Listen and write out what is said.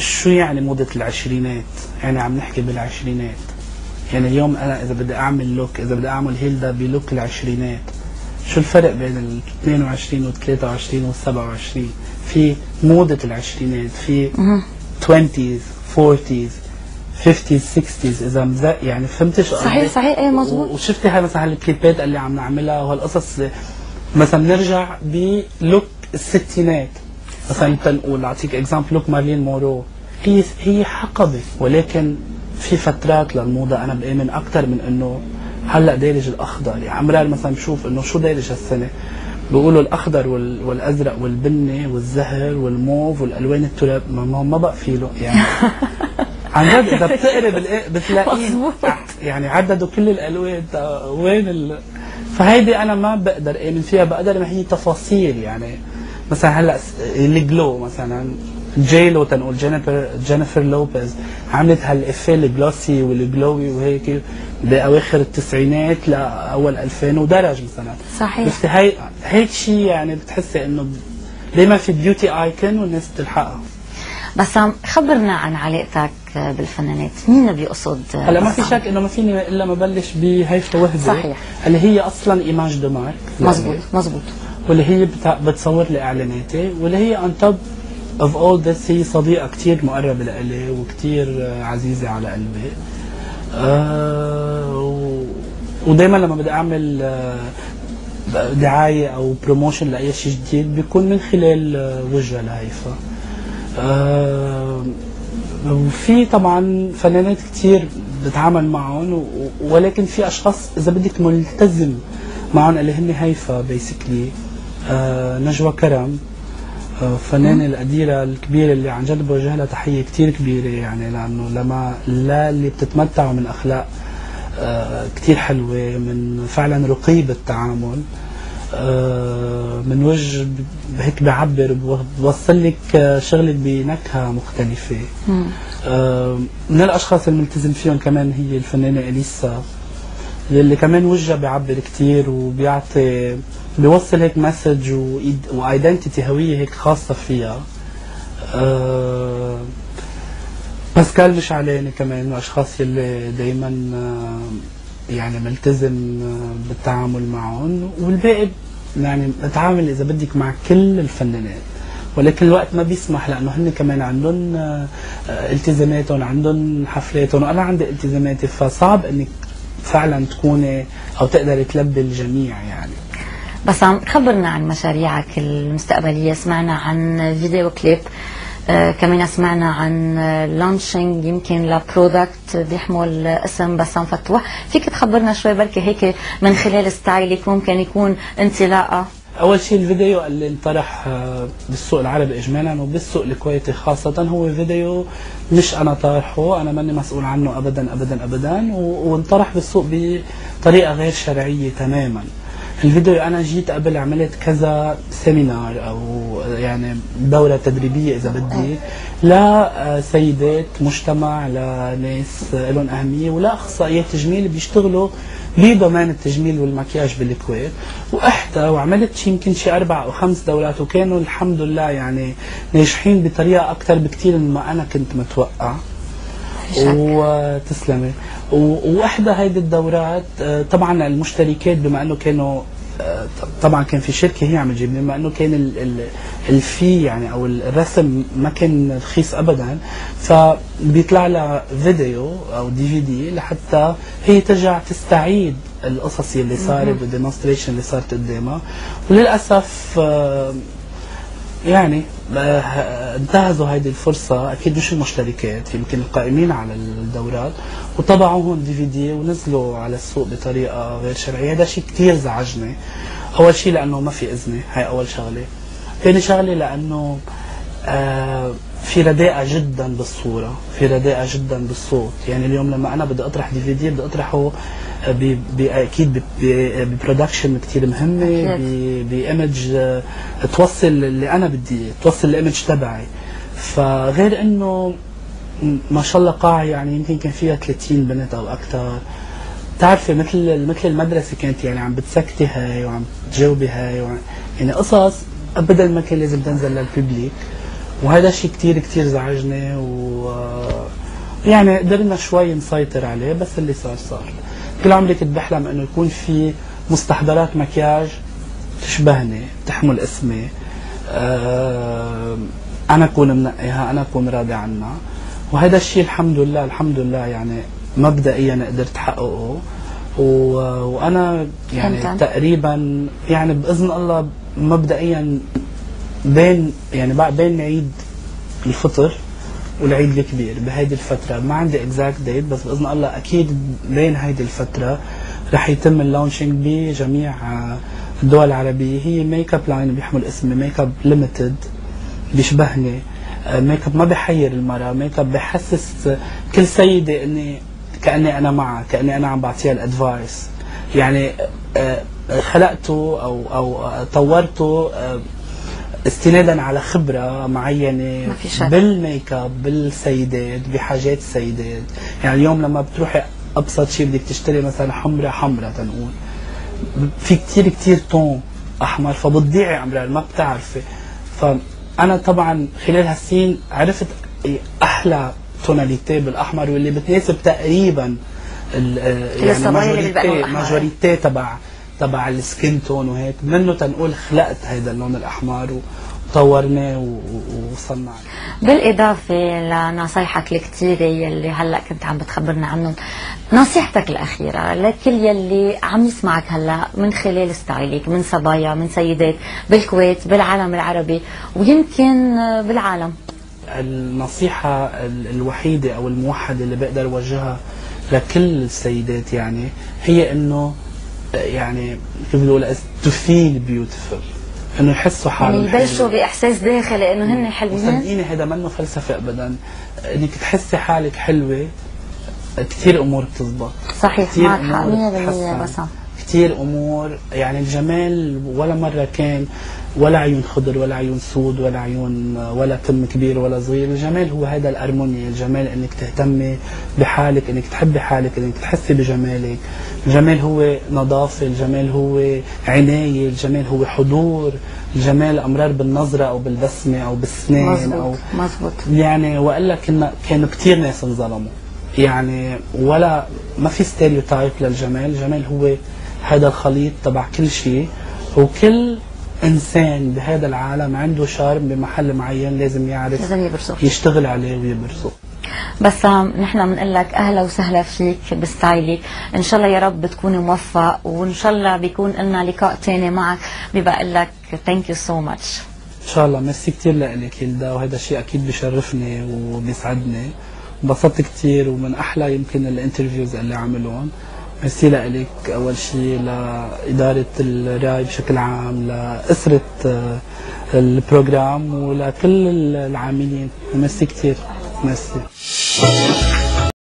شو يعني موضة العشرينات؟ يعني عم نحكي بالعشرينات. يعني اليوم أنا إذا بدي أعمل look إذا بدي أعمل هيلدا ب look العشرينات. شو الفرق بين ال 22 وال 23 وال 27 في موضة العشرينات في 20s 40s 50s 60s إذا مزق يعني فهمتش صحيح صحيح إيه مزبوط وشفتي هاي مثلا الكليبات اللي عم نعملها وهالقصص؟ مثلا بنرجع ب look الستينات. مثلا تنقول أعطيك example look مارلين مونرو. هي هي حقبة ولكن في فترات للموضة أنا بآمن أكثر من إنه هلأ دارج الأخضر. يعني أمرار مثلا بشوف إنه شو دارج هالسنة؟ بيقولوا الأخضر وال... والأزرق والبني والزهر والموف والألوان التراب ما, ما بقى في له. يعني عن جد إذا بتقرب بتلاقيه يعني عددوا كل الألوان وين ال... فهيدي أنا ما بقدر آمن فيها بقدر ما هي تفاصيل. يعني مثلا هلأ ال glow مثلا J.Lo تنقول جينيفر جينيفر لوبيز عملت هالإفيه الجلوسي والجلوي وهيك بأواخر التسعينات لأول 2000 ودرج مثلا. صحيح. بس هي هيك شيء يعني بتحسي إنه دائما في beauty icon والناس بتلحقها. بس خبرنا عن علاقتك بالفنانات. مين بيقصد هلأ ما في شك إنه ما فيني إلا ما بلش بهيفا وهبه صحيح. اللي هي أصلا image de marque. مزبوط مزبوط واللي هي بتصور لي اعلاناتي واللي هي on top of all this هي صديقة كثير مقربة لإلي وكثير عزيزة على قلبي. آه ودائما لما بدي أعمل آه دعاية أو بروموشن لأي شيء جديد بيكون من خلال آه وجهه لهيفا آه وفي طبعا فنانات كثير بتعامل معهم ولكن في أشخاص إذا بدك ملتزم معهم اللي هن هيفا بيسكلي آه نجوى كرم آه فنانة القديرة الكبيرة اللي عن جد بوجه لها تحية كثير كبيرة يعني لأنه لما لا اللي بتتمتعوا من أخلاق آه كثير حلوة من فعلا رقي بالتعامل آه من وجه هيك بعبر بوصل لك شغلك بنكهة مختلفة. آه من الأشخاص الملتزم فيهم كمان هي الفنانة إليسا. اللي كمان وجهها بيعبر كثير وبيعطي بيوصل هيك message و identity هوية هيك خاصة فيها. أه باسكال مشعلاني كمان من الأشخاص يلي دائما أه يعني ملتزم أه بالتعامل معهم. والباقي يعني بتعامل إذا بدك مع كل الفنانات ولكن الوقت ما بيسمح لأنه هن كمان عندهم التزاماتهم عندهم حفلاتهم. وأنا عندي التزاماتي فصعب إنك فعلا تكوني أو تقدري تلبي الجميع يعني. بس عم خبرنا عن مشاريعك المستقبلية. سمعنا عن video clip آه كمان سمعنا عن launching يمكن ل product بيحمل اسم بسام فتوح. فيك تخبرنا شوي بركي هيك من خلال style ك ممكن يكون انطلاقة؟ أول شيء الفيديو اللي انطرح بالسوق العربي اجمالا وبالسوق الكويتي خاصة هو فيديو مش أنا طارحه أنا ماني مسؤول عنه ابدا ابدا ابدا وانطرح بالسوق بطريقة غير شرعية تماما. الفيديو أنا جيت قبل عملت كذا seminar أو يعني دوره تدريبية إذا بدي لسيدات مجتمع لناس لهم أهمية ولا أخصائيات تجميل بيشتغلوا بدومين التجميل والمكياج بالكويت وأحدى وعملت يمكن شي أربع أو خمس دورات وكانوا الحمد لله يعني ناجحين بطريقة أكثر بكثير مما أنا كنت متوقع. وتسلمي. وواحدة هيدي الدورات طبعا المشتركات بما إنه كانوا طبعا كان في شركة هي عم تجيب بما إنه كان الفي يعني أو الرسم ما كان رخيص ابدا فبيطلع لها فيديو أو دي في دي لحتى هي ترجع تستعيد القصص اللي صارت والديمونستريشن اللي صارت قدامها. وللأسف يعني انتهزوا هذه الفرصة. أكيد مش المشتركات يمكن القائمين على الدورات. وطبعوهم دي في دي ونزلوا على السوق بطريقة غير شرعية. هذا شيء كثير زعجني. أول شيء لأنه ما في إذنة هاي أول شغلة. ثاني شغلة لأنه آه في رداءة جدا بالصورة في رداءة جدا بالصوت. يعني اليوم لما أنا بدي أطرح دي في دي بدي أطرحه أكيد ب production كثير مهمة ب image توصل اللي أنا بدي توصل ال image تبعي. فغير إنه ما شاء الله قاعة يعني يمكن كان فيها 30 بنت أو أكثر بتعرفي مثل مثل المدرسة كانت يعني عم بتسكتي هاي وعم تجاوبي هاي وعم يعني قصص ابدا ما كان لازم تنزل لل public. وهذا الشيء كتير كتير زعجني و يعني قدرنا شوي نسيطر عليه بس اللي صار صار. كل عمري كنت بحلم إنه يكون في مستحضرات مكياج تشبهني تحمل اسمي. أه أنا أكون منقيها أنا أكون راضي عنها. وهذا الشيء الحمد لله الحمد لله يعني مبدئيا قدرت أحققه. و... وأنا يعني. تقريبا يعني بإذن الله مبدئيا بين يعني بين عيد الفطر والعيد الكبير بهيدي الفترة. ما عندي exact date بس بإذن الله أكيد بين هيدي الفترة رح يتم ال launching بجميع آه، الدول العربية. هي make-up line بيحمل اسمي make-up limited بيشبهني آه، ميك اب ما بحير المرأة ميك اب بحسس كل سيدة إني كأني أنا معها كأني أنا عم بعطيها ال advice يعني آه، آه، خلقته أو آه، طورته آه، استنادا على خبرة معينة. بالميك اب بالسيدات بحاجات السيدات يعني اليوم لما بتروحي أبسط شيء بدك تشتري مثلا حمرة حمرة تنقول في كتير كتير tone أحمر فبتضيعي امرار ما بتعرفي فأنا طبعا خلال هالسنين عرفت أحلى tonalité بالأحمر واللي بتناسب تقريبا ال majority تبع تبع ال skin tone وهيك منه تنقول خلقت هذا اللون الأحمر وطورناه و- و- وصنعنا. بالإضافة لنصايحك الكتيرة يلي هلأ كنت عم بتخبرنا عنهم نصيحتك الأخيرة لكل يلي عم يسمعك هلأ من خلال ستايلك من صبايا من سيدات بالكويت بالعالم العربي ويمكن بالعالم. النصيحة ال- الوحيدة أو الموحدة اللي بقدر أوجهها لكل السيدات يعني هي إنه يعني كيف بيقول to feel beautiful إنه يحسوا حالهم يعني يبلشوا. بإحساس داخلي إنه هن حلوين. وصدقيني هذا منه فلسفة أبدا. إنك تحسي حالك حلوة كثير أمور بتزبط. صحيح معك حق أمور 100% بتتحسن. بسام كثير أمور يعني الجمال ولا مرة كان. ولا عيون خضر ولا عيون سود ولا عيون ولا تم كبير ولا صغير. الجمال هو هذا الأرمونيا. الجمال إنك تهتمي بحالك إنك تحبي حالك إنك تحسي بجمالك. الجمال هو نظافة الجمال هو عناية الجمال هو حضور. الجمال أمرار بالنظرة أو بالبسمة أو بالسنان أو مزبوط مزبوط. يعني والا كنا كانوا كثير ناس انظلموا. يعني ولا ما في ستيريوتايب للجمال. الجمال هو هذا الخليط تبع كل شيء. وكل إنسان بهذا العالم عنده شارم بمحل معين لازم يعرف لازم يبرزوا يشتغل عليه ويبرزه بسام نحن بنقول لك أهلا وسهلا فيك بستايلك إن شاء الله يا رب تكون موفق وإن شاء الله بيكون لنا لقاء تاني معك. بقول لك thank you so much إن شاء الله. ميرسي كثير لك هيلدا وهذا الشيء أكيد بيشرفني وبيسعدني. انبسطت كثير ومن أحلى يمكن ال interviews اللي عملهم ميرسي لك أول شيء لاداره الراي بشكل عام لاسره آه، ال program ولكل العاملين. ميرسي كثير ميرسي.